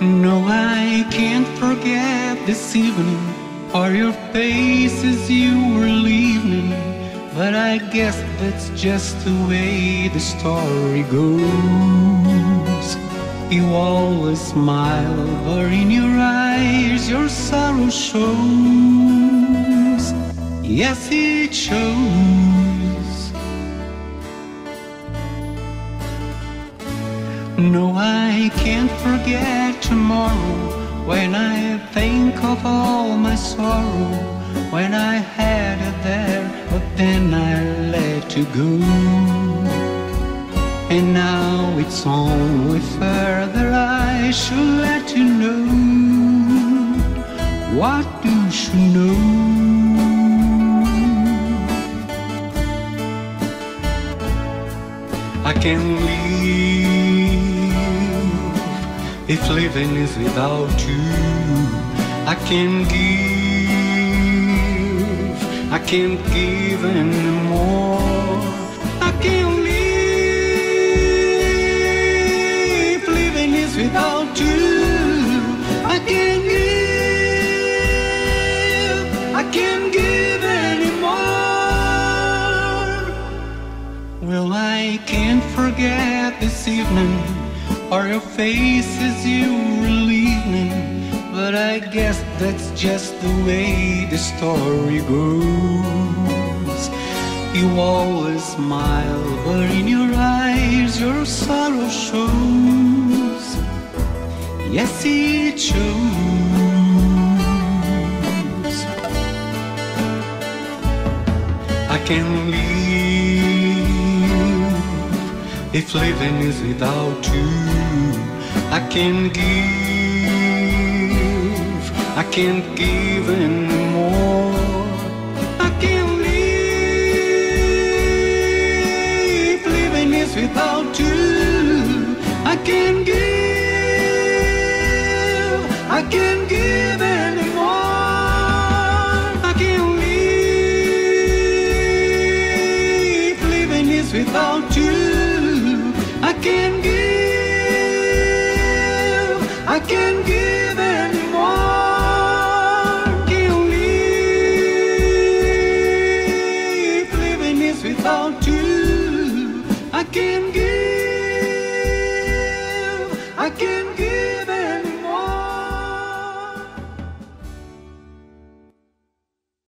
No, I can't forget this evening or your face as you were leaving. But I guess that's just the way the story goes. You always smile, but in your eyes your sorrow shows. Yes, it shows. No, I can't forget tomorrow when I think of all my sorrow. When I had it there, but then I let you go. And now it's only further I should let you know what you know. I can leave if living is without you. I can give, I can't give anymore. I can't live, living is without you. I can't give, I can't give anymore. Well, I can't forget this evening or your face as you were leaving. But I guess that's just the way the story goes. You always smile, but in your eyes your sorrow shows. Yes, it shows. I can leave if living is without you. I can't give, I can't give anymore. I can't live, living is without you. I can't give, I can't give anymore. I can't live, living is without you. I can give, I can give.